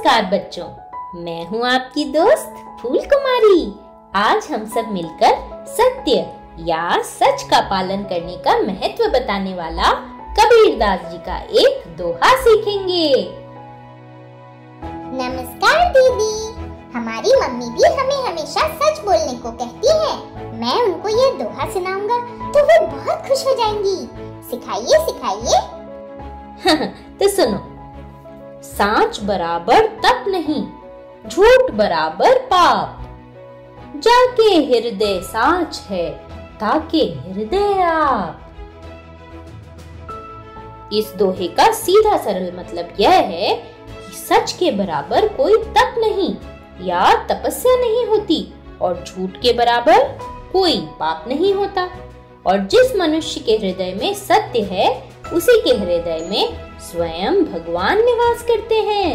नमस्कार बच्चों मैं हूँ आपकी दोस्त फूल कुमारी आज हम सब मिलकर सत्य या सच का पालन करने का महत्व बताने वाला कबीरदास जी का एक दोहा सीखेंगे। नमस्कार दीदी। हमारी मम्मी भी हमें हमेशा सच बोलने को कहती है। मैं उनको ये दोहा सुनाऊँगा तो वो बहुत खुश हो जाएँगी। सिखाइए सिखाइए। तो सुनो सांच बराबर तप नहीं, झूठ बराबर पाप। जाके हृदय सांच है, ताके हृदय आप। इस दोहे का सीधा सरल मतलब यह है कि सच के बराबर कोई तप नहीं या तपस्या नहीं होती और झूठ के बराबर कोई पाप नहीं होता। और जिस मनुष्य के हृदय में सत्य है, उसी के हृदय में स्वयं भगवान निवास करते हैं।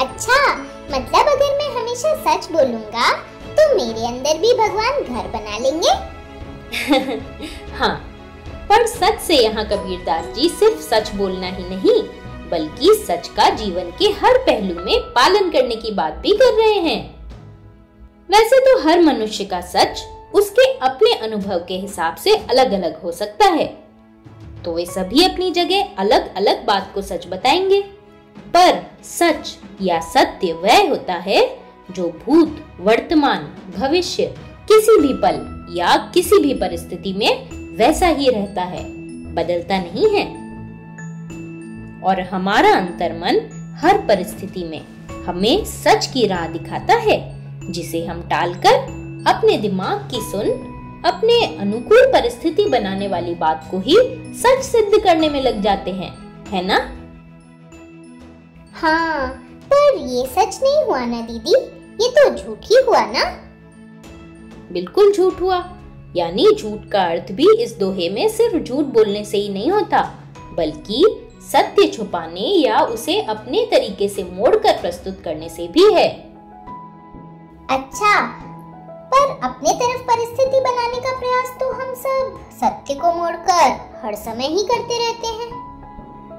अच्छा मतलब अगर मैं हमेशा सच बोलूँगा तो मेरे अंदर भी भगवान घर बना लेंगे? हाँ पर सच से यहाँ कबीरदास जी सिर्फ़ सच बोलना ही नहीं बल्कि सच का जीवन के हर पहलू में पालन करने की बात भी कर रहे हैं। वैसे तो हर मनुष्य का सच उसके अपने अनुभव के हिसाब से अलग अलग हो सकता है। तो वे सभी अपनी जगह अलग अलग बात को सच बताएँगे। पर सच या सत्य वह होता है जो भूत, वर्तमान, भविष्य, किसी भी पल या किसी भी परिस्थिति में वैसा ही रहता है, बदलता नहीं है। और हमारा अंतर्मन हर परिस्थिति में हमें सच की राह दिखाता है, जिसे हम टालकर अपने दिमाग की सुन अपने अनुकूल परिस्थिति बनाने वाली बात को ही सच सिद्ध करने में लग जाते हैं है ना? हाँ पर ये सच नहीं हुआ ना दीदी? ये तो झूठ ही हुआ ना? बिल्कुल झूठ हुआ। यानी झूठ का अर्थ भी इस दोहे में सिर्फ़ झूठ बोलने से ही नहीं होता बल्कि सत्य छुपाने या उसे अपने तरीके से मोड़कर प्रस्तुत करने से भी है। अच्छा पर अपने तरफ़ परिस्थिति बनाने का प्रयास तो हम सब सत्य को मोड़कर हर समय ही करते रहते हैं।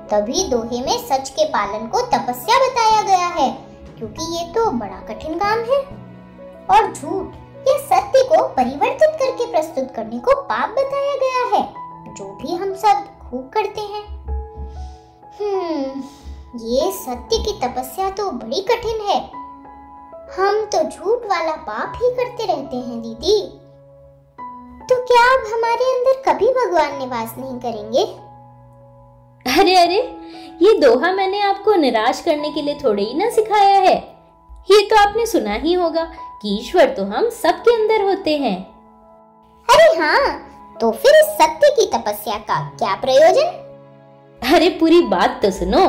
तभी दोहे में सच के पालन को तपस्या बताया गया है, क्योंकि ये तो बड़ा कठिन काम है। और झूठ, या सत्य को परिवर्तित करके प्रस्तुत करने को पाप बताया गया है, जो भी हम सब खूब करते हैं। हम्म ये सत्य की तपस्या तो बड़ी कठिन है। हम तो झूठ वाला पाप ही करते रहते हैं दीदी। तो क्या अब हमारे अंदर कभी भगवान निवास नहीं करेंगे? अरे अरे ये दोहा मैंने आपको निराश करने के लिए थोड़े ही ना सिखाया है। ये तो आपने सुना ही होगा कि ईश्वर तो हम सबके अंदर होते हैं। अरे हाँ तो फिर इस सत्य की तपस्या का क्या प्रयोजन? अरे पूरी बात तो सुनो।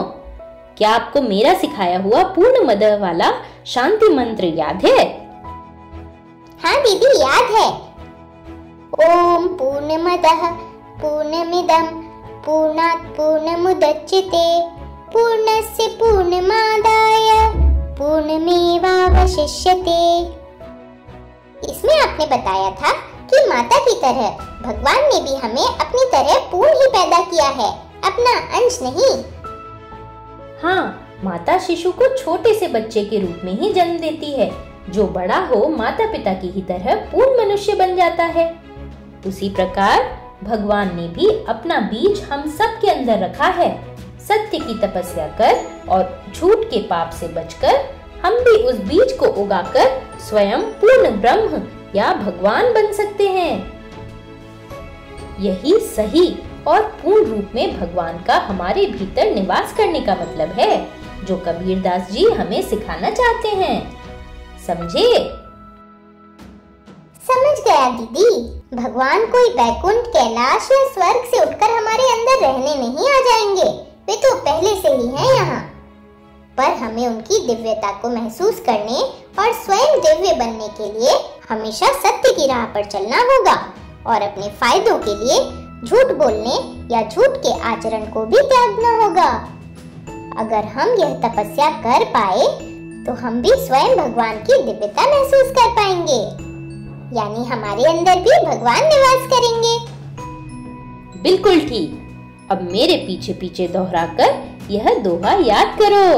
क्या आपको मेरा सिखाया हुआ पूर्ण मदह वाला शांति मंत्र याद है? हाँ दीदी याद है। ओम पूर्ण मदह पूर्णमिदम पूर्णात् पूर्णमुदच्यते पूर्णस्य पूर्णमादाय पूर्णमेवावशिष्यते। इसमें आपने बताया था कि माता की तरह भगवान ने भी हमें अपनी तरह पूर्ण ही पैदा किया है अपना अंश नहीं। हाँ माता शिशु को छोटे से बच्चे के रूप में ही जन्म देती है। जो बड़ा हो माता पिता की ही तरह पूर्ण मनुष्य बन जाता है। उसी प्रकार, भगवान ने भी अपना बीज हम सब के अंदर रखा है। सत्य की तपस्या कर और झूठ के पाप से बचकर, हम भी उस बीज को उगाकर स्वयं पूर्ण ब्रह्म या भगवान बन सकते हैं। यही सही और पूर्ण रूप में भगवान का हमारे भीतर निवास करने का मतलब है। जो कबीरदास जी हमें सिखाना चाहते हैं। समझे? समझ गया, दीदी। भगवान कोई बैकुंठ, कैलाश या स्वर्ग से उठकर हमारे अंदर रहने नहीं आ जाएँगे। वे तो पहले से ही हैं यहाँ। पर हमें उनकी दिव्यता को महसूस करने और स्वयं दिव्य बनने के लिए हमेशा सत्य की राह पर चलना होगा और अपने फायदों के लिए झूठ बोलने या झूठ के आचरण को भी त्यागना होगा। अगर हम यह तपस्या कर पाए तो हम भी स्वयं भगवान की दिव्यता महसूस कर पाएँगे। यानी हमारे अंदर भी भगवान निवास करेंगे। बिल्कुल ठीक। अब मेरे पीछे पीछे दोहराकर यह दोहा याद करो।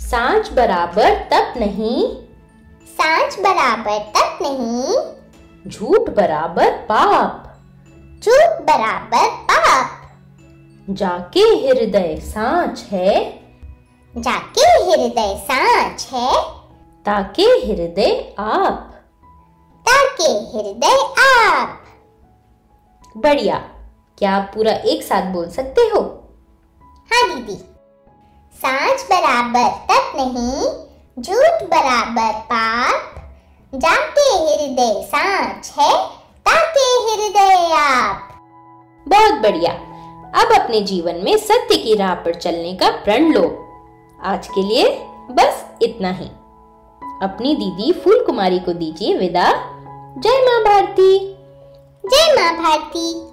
सांच बराबर तप नहीं। सांच बराबर तप नहीं। झूठ बराबर पाप। झूठ बराबर पाप। जाके हृदय सांच है। जाके हृदय सांच है। ताके हृदय आप। ताके हृदय आप। बढ़िया। क्या आप पूरा एक साथ बोल सकते हो? हाँ दीदी। सांच बराबर तप नहीं झूठ बराबर पाप। जाके हृदय सांच है ताके हृदय आप। बहुत बढ़िया। अब अपने जीवन में सत्य की राह पर चलने का प्रण लो। आज के लिए बस इतना ही। अपनी दीदी फूल कुमारी को दीजिए विदा। जय माँ भारती। जय माँ भारती।